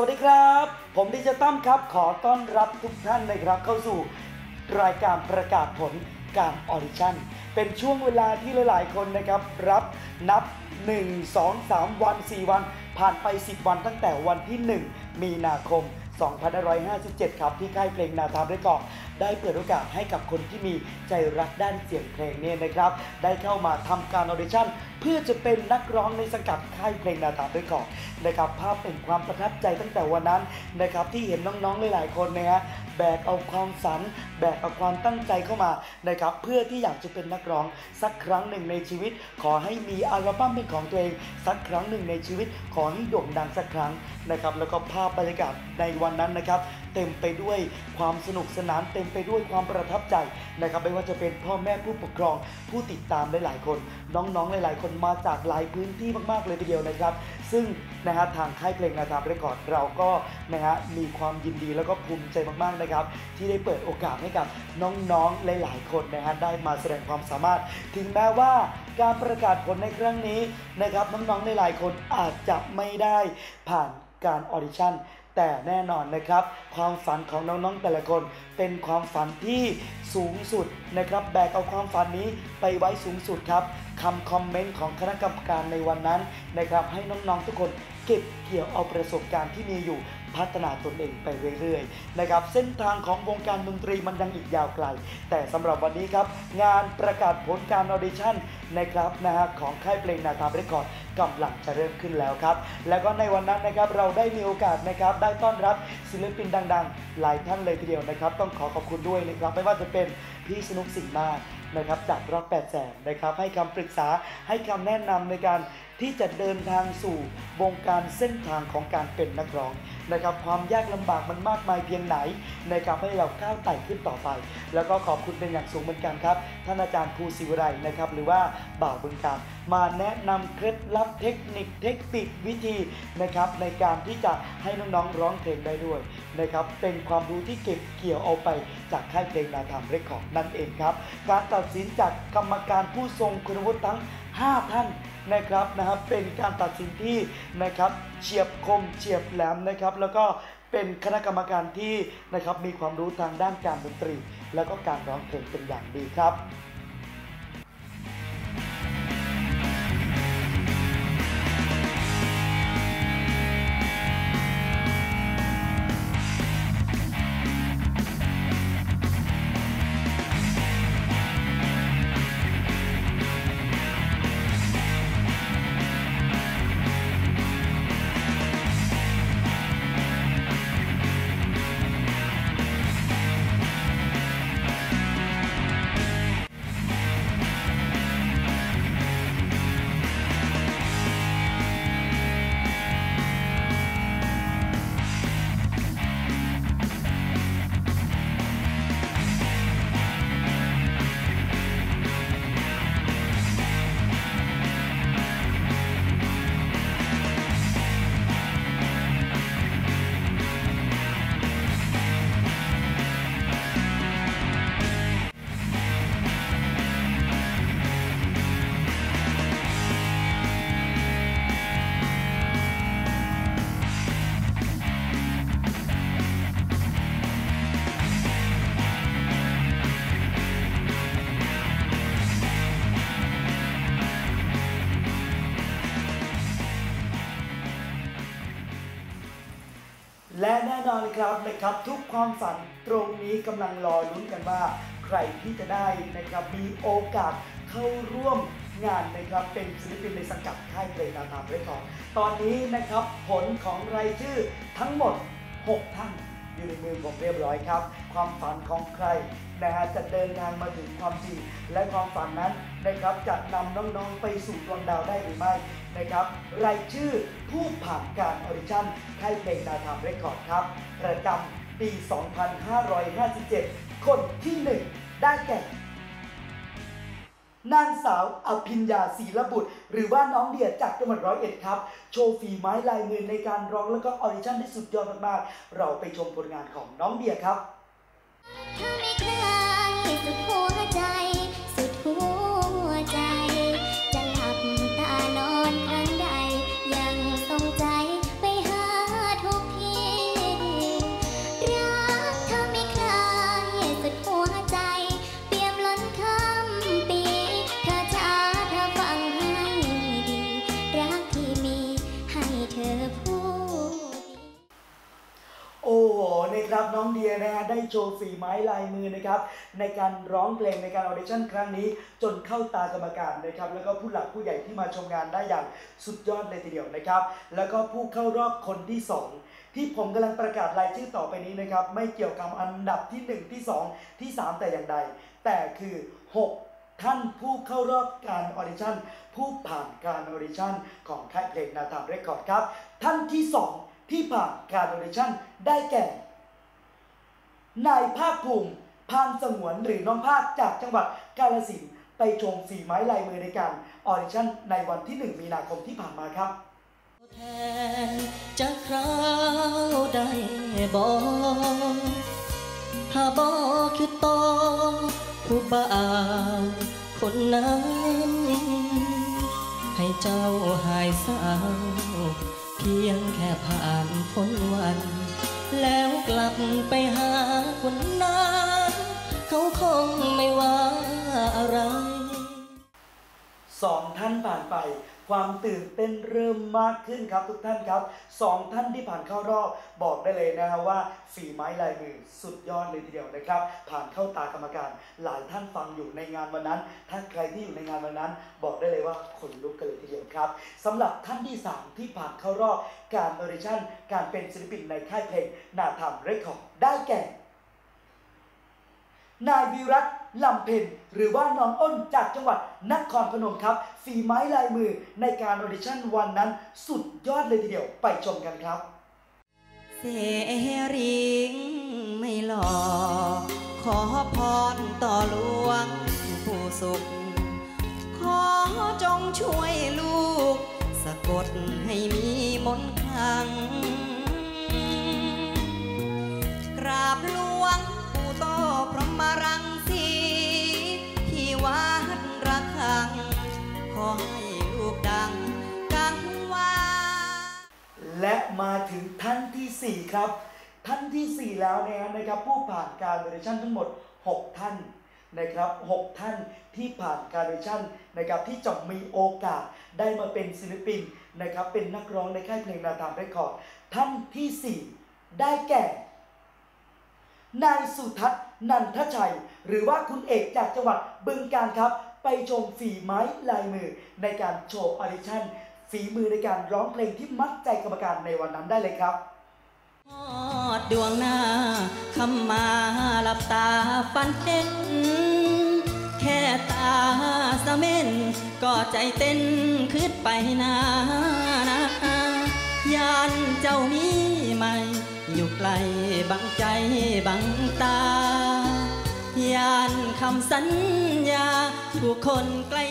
วัสดีครับ ผมดีเจตั้มครับ ขอต้อนรับทุกท่านนะครับ เข้าสู่รายการประกาศผลการออดิชั่น เป็นช่วงเวลาที่หลาย ๆ คนนะครับ รับนับ 1 2 3 วัน 4 วัน ผ่านไป 10 วันตั้งแต่วันที่ 1 มีนาคม 2557 ครับ ที่ค่ายเพลงนาทามได้กอก ได้เปิดโอกาสให้กับคนที่มีใจรักด้านเสียงเพลงเนี่ยนะครับ ได้เข้ามาทำการออดิชั่น เพื่อจะเป็นนักร้องในสังกัดค่ายเพลงนาทามได้ก่อนนะครับภาพเป็นความประทับใจตั้งแต่วันนั้นนะครับที่เห็นน้องๆหลายๆคนนะฮะแบกเอาความฝัน แบกเอาความตั้งใจเข้ามานะครับเพื่อที่อยากจะเป็นนักร้องสักครั้งหนึ่งในชีวิต ขอให้มีอัลบั้มเป็นของตัวเอง สักครั้งหนึ่งในชีวิต ขอให้โด่งดังสักครั้งนะครับแล้วก็ภาพบรรยากาศในวันนั้นนะครับเต็มไปด้วยความสนุกสนานเต็มไปด้วยความประทับใจนะครับไม่ว่าจะเป็นพ่อแม่ผู้ปกครอง ผู้ติดตามหลายๆคน น้องๆหลาย ๆ คนมาจากหลายพื้นที่มากๆเลยทีเดียวนะครับ ซึ่งนะฮะทางค่ายเพลงนาทามเรคคอร์ดเราก็นะฮะมีความยินดีแล้วก็ภูมิใจมากๆนะครับ ที่ได้เปิดโอกาสให้กับน้องๆหลาย ๆ คนนะฮะได้มาแสดงความสามารถ ถึงแม้ว่าการประกาศผลในครั้งนี้นะครับน้องๆหลายๆคนอาจจะไม่ได้ผ่านการออดิชั่น แต่แน่นอนนะครับ ความฝันของน้องๆแต่ละคน เป็นความฝันที่สูงสุดนะครับ แบกเอาความฝันนี้ไปไว้สูงสุดครับคำคอมเมนต์ของคณะกรรมการในวันนั้นนะครับ ให้น้องๆทุกคน เก็บเกี่ยวเอาประสบการณ์ที่มีอยู่พัฒนาตนเองไปเรื่อยๆนะครับเส้นทางของวงการดนตรีมันยังอีกยาวไกล แต่สำหรับวันนี้ครับ งานประกาศผลการออดิชั่นนะครับนะฮะของค่ายเพลงนาทามเรคคอร์ดกำลังจะเริ่มขึ้นแล้วครับ แล้วก็ในวันนั้นนะครับเราได้มีโอกาสนะครับได้ต้อนรับศิลปินดังๆ หลายท่านเลยทีเดียวนะครับ ต้องขอขอบคุณด้วยนะครับไม่ว่าจะเป็นพี่สนุกสิ่งมากนะครับจากร็อกแปดแสนนะครับให้คำปรึกษาให้คำแนะนำในการ ที่จะเดินทางสู่วงการเส้นทางของการเป็นนักร้องนะครับความยากลำบากมันมากมายเพียงไหนนะครับให้เราก้าวไต่ขึ้นต่อไป แล้วก็ขอบคุณเป็นอย่างสูงเหมือนกันครับ ท่านอาจารย์ภูศิวไรนะครับหรือว่าบ่าวบึงการมาแนะนำเคล็ดลับเทคนิคเทคนิควิธีนะครับในการที่จะให้น้องๆร้องเพลงได้ด้วยนะครับเป็นความรู้ที่เก็บเกี่ยวเอาไปจากค่ายเพลงนาธรรมเรคคอร์ดนั่นเองครับ การตัดสินจากกรรมการผู้ทรงคุณวุฒิทั้ง 5 ท่าน นะครับนะครับเป็นการตัดสินที่นะครับเฉียบคมเฉียบแหลมนะครับ แล้วก็เป็นคณะกรรมการที่นะครับมีความรู้ทางด้านการดนตรี แล้วก็การร้องเพลงเป็นอย่างดีครับ น่นอนเลยครับนะครับ ทุกความฝันตรงนี้กำลังรอลุ้นกันว่า ใครที่จะได้นะครับมีโอกาสเข้าร่วมงานนะครับเป็นศิลปินในสังกัดค่ายเพลงนาทามเรคคอร์ดตอนนี้นะครับผลของรายชื่อทั้งหมด 6 ท่าน อยู่ในมือผมเรียบร้อยครับ ความฝันของใครนะฮะจะเดินทางมาถึงความจริง และความฝันนั้นนะครับจะนำน้องๆไปสู่ดวงดาวได้หรือไม่นะครับรายชื่อผู้ผ่านการออดิชั่นค่ายเพลงนาทามเรคคอร์ดครับ ประจำปี 2557 คนที่ 1 ได้แก่ นางสาวอภิญญาศีระบุตร หรือว่าน้องเดียจากจังหวัดร้อยเอ็ดครับ โชว์ฝีไม้ลายมือในการร้องแล้วก็ออดิชั่นที่สุดยอดมากๆ เราไปชมผลงานของน้องเดียครับถ้าไม่ใครสุดหัวใจ โชว์ฝีไม้ลายมือนะครับในการร้องเพลงในการออดิชั่นครั้งนี้ จนเข้าตากรรมการนะครับแล้วก็ผู้หลักผู้ใหญ่ที่มาชมงานได้อย่างสุดยอดเลยทีเดียวนะครับแล้วก็ผู้เข้ารอบคนที่สองที่ผมกำลังประกาศรายชื่อต่อไปนี้นะครับ ไม่เกี่ยวกับอันดับที่ 1 ที่ 2 ที่ 3 แต่อย่างใด แต่คือ 6 ท่านผู้เข้ารอบการออดิชั่น ผู้ผ่านการออดิชั่น ของค่ายเพลงนาทามเรคคอร์ดครับ ท่านที่ 2 ที่ผ่านการออดิชั่นได้แก่ นายภาคภูมิพานสงวนหรือน้องภาคจากจังหวัดกาฬสินธุ์ไปชมฝีไม้ลายมือในการออดิชั่นในวันที่ 1 มีนาคมที่ผ่านมาครับแทนจะคราวได้บ่ถ้าบ่คือต่อผู้บ่าวคนนั้น ให้เจ้าหายเศร้าเพียงแค่ผ่านพ้นวัน แล้วกลับไปหาคนนั้นเขาคงไม่ว่าอะไรสองท่านผ่านไป ความตื่นเต้นเริ่มมากขึ้นครับทุกท่านครับสองท่านที่ผ่านเข้ารอบบอกได้เลยนะฮะว่าฝีไม้ลายมือสุดยอดเลยทีเดียวนะครับ ผ่านเข้าตากรรมการ หลายท่านฟังอยู่ในงานวันนั้น ถ้าใครที่อยู่ในงานวันนั้น บอกได้เลยว่าขนลุกกันเลยทีเดียวครับสำหรับท่านที่ 3 ที่ผ่านเข้ารอบการออดิชั่นการเป็นศิลปินในค่ายเพลงนาธาม Record ได้แก่ นายวิรัต ลำเพ็ญหรือว่าน้องอ้นจากจังหวัดนครพนมครับ ฝีไม้ลายมือในการออดิชั่นวันนั้นสุดยอดเลยทีเดียวไปชมกันครับ เสริงไม่หลอกขอพรต่อหลวงผู้สุข ขอจงช่วยลูก สะกดให้มีมนต์คลัง และมาถึงท่านทีสี่4 ครับ ท่านทีสี่ 4 แล้วนะครับผู้ผ่านการออดิชั่นทั้งหมด 6 ท่านนะครับ6ท่านที่ผ่านการออดิชั่นนะครับที่จะมีโอกาสได้มาเป็นศิลปินนะครับเป็นนักร้องในค่ายเพลงนาธาม Record ท่านที่ 4 ได้แก่ นายสุทัศน์นันทชัย หรือว่าคุณเอกจากจังหวัดบึงกาฬครับ ไปชมฝีไม้ลายมือในการโชว์ออดิชั่น ฝีมือในการร้องเพลงที่มัดใจกรรมการในวันนั้นได้เลยครับทอดดวงหน้าคำมาหลับตาฝันเห็น แค่ตาสะเม็นก็ใจเต้นขึ้นไปนานะยานเจ้ามีใหม่อยู่ไกลบังใจบังตายานคำสัญญาผู้คนใกล้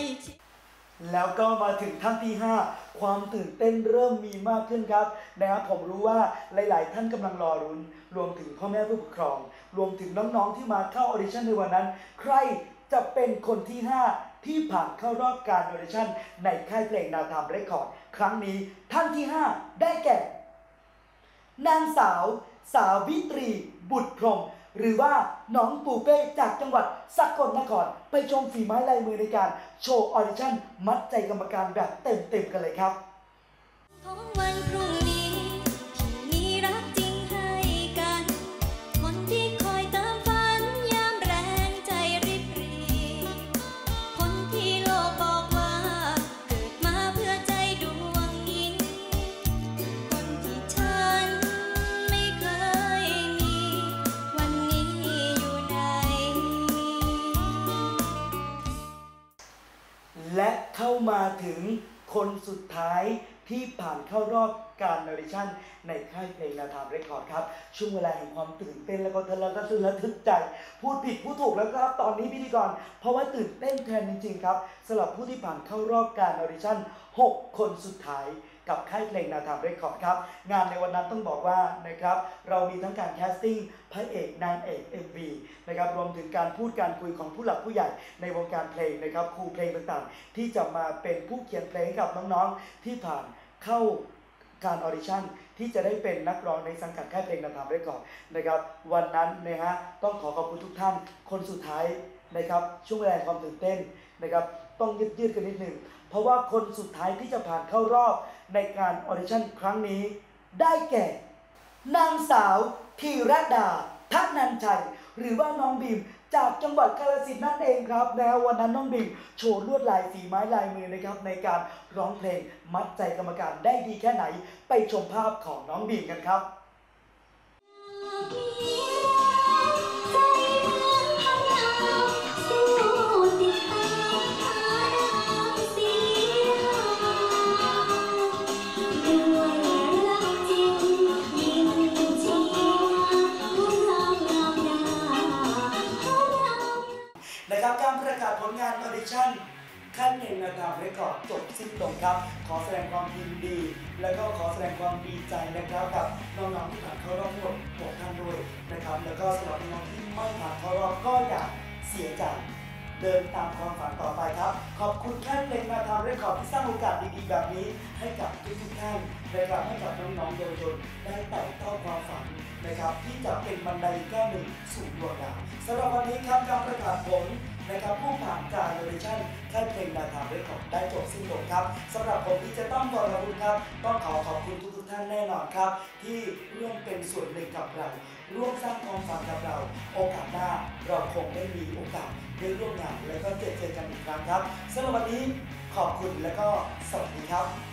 แล้วก็มาถึงท่านที่ 5 ความตื่นเต้นเริ่มมีมากขึ้นครับนะครับผมรู้ว่าหลาย ๆ ท่านกำลังรอลุ้นรวมถึงพ่อแม่ผู้ปกครอง รวมถึงน้อง ๆ ที่มาเข้าออดิชั่นในวันนั้น ใครจะเป็นคนที่ 5 ที่ผ่านเข้ารอบการออดิชั่น ในค่ายเพลงนาธาม Record ครั้งนี้ท่านที่ 5 ได้แก่ นางสาว สาวิตรี บุตรพรม หรือว่าน้องปูเป้จากจังหวัดสกลนครไปชมฝีไม้ลายมือในการโชว์ออดิชั่น มัดใจกรรมการแบบเต็มๆกันเลยครับ มาถึงคนสุดท้ายที่ผ่านเข้ารอบการออดิชั่นในค่ายเพลงนาธาม Record ครับ ช่วงเวลาแห่งความตื่นเต้นแล้วก็ทะเลาะกันระทึกใจ พูดผิดพูดถูกแล้วครับ ตอนนี้พิธีกร เพราะว่าตื่นเต้นแทนจริงๆครับสำหรับผู้ที่ผ่านเข้ารอบการออดิชั่น 6 คนสุดท้าย กับค่ายเพลงนาธาม Record ครับ งานในวันนั้นต้องบอกว่านะครับเรามีทั้งการแคสติ้งพระเอกนางเอก MV นะครับรวมถึงการพูดการคุยของผู้หลักผู้ใหญ่ในวงการเพลงนะครับครูเพลงต่างๆ ที่จะมาเป็นผู้เขียนเพลงกับน้องๆที่ผ่านเข้าการออดิชั่นที่จะได้เป็นนักร้องในสังกัดค่ายเพลงนาธาม Record นะครับวันนั้นนะฮะต้องขอขอบคุณทุกท่านคนสุดท้ายนะครับช่วงเวลาแห่งความตื่นเต้นนะครับต้องยืดยืดกันนิดหนึ่งเพราะว่าคนสุดท้ายที่จะผ่านเข้ารอบ ในการออดิชั่นครั้งนี้ ได้แก่ นางสาวธีรดาทักนันชัย หรือว่าน้องบีมจากจังหวัดกาฬสินธุ์นั่นเองครับแล้ววันนั้นน้องบีมโชว์ลวดลายฝีไม้ลายมือนะครับ ในการร้องเพลงมัดใจกรรมการได้ดีแค่ไหน ไปชมภาพของน้องบีมกันครับนะครับ ชั่น ขั้นเองนะครับเรคคอร์ดจบสิ้นลงครับ ขอแสดงความยินดี แล้วก็ขอแสดงความดีใจนะครับกับน้องๆที่ผ่านเข้ารอบทั้งหมด6ท่านด้วยนะครับ แล้วก็สำหรับน้องๆที่ไม่ผ่านเข้ารอบก็อย่าเสียใจเดินตามความฝันต่อไปครับ ขอบคุณค่ายเพลงมาทำเรคคอร์ดที่สร้างโอกาสดีๆแบบนี้ ให้กับทุกๆท่านนะครับให้กับน้องๆเยาวชนได้ไต่เต้าความฝันนะครับ ที่จะเป็นบันไดก้าวหนึ่งสู่ดวงดาวสำหรับวันนี้ครับการประกาศผล นะครับผู้ผ่านการออดิชั่นค่ายเพลงนาธาม Record ได้จบสิ้นลงครับสำหรับผมที่จะต้องขอขอบคุณครับ ต้องขอขอบคุณทุกๆท่านแน่นอนครับ ที่ร่วมเป็นส่วนหนึ่งกับเรา ร่วมสร้างความฝันกับเรา โอกาสหน้าเราคงได้มีโอกาสได้ร่วมงานและก็เจอเจอกันอีกครั้งครับสำหรับวันนี้ขอบคุณและก็สวัสดีครับ